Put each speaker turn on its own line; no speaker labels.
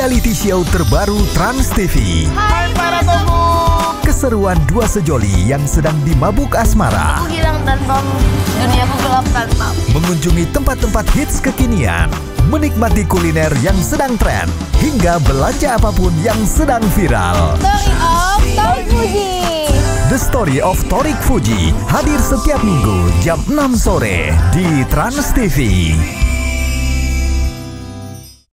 reality show terbaru Trans TV.
Hai para tamu.
Keseruan dua sejoli yang sedang dimabuk asmara.
Aku hilang tanpamu, duniaku gelap tanpamu.
Mengunjungi tempat-tempat hits kekinian. Menikmati kuliner yang sedang tren. Hingga belanja apa pun yang sedang viral.
Story of Torik Fuji.
The Story of Torik Fuji hadir setiap minggu jam 6 sore di Trans TV.